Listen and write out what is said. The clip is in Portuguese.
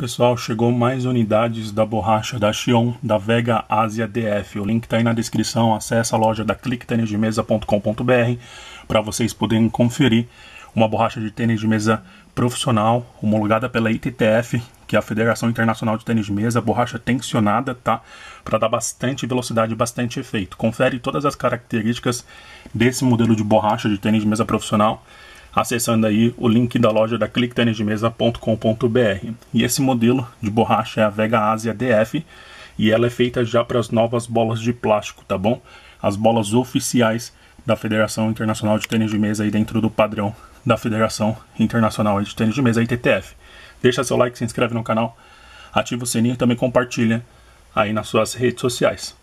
Pessoal, chegou mais unidades da borracha da Xion da Vega Asia DF. O link está aí na descrição. Acesse a loja da clicktenisdemesa.com.br para vocês poderem conferir uma borracha de tênis de mesa profissional, homologada pela ITTF, que é a Federação Internacional de Tênis de Mesa, borracha tensionada, tá? Para dar bastante velocidade bastante efeito. Confere todas as características desse modelo de borracha de tênis de mesa profissional acessando aí o link da loja da clicktenisdemesa.com.br. E esse modelo de borracha é a Vega Asia DF e ela é feita já para as novas bolas de plástico, tá bom? As bolas oficiais da Federação Internacional de Tênis de Mesa aí dentro do padrão da Federação Internacional de Tênis de Mesa, ITTF. Deixa seu like, se inscreve no canal, ativa o sininho e também compartilha aí nas suas redes sociais.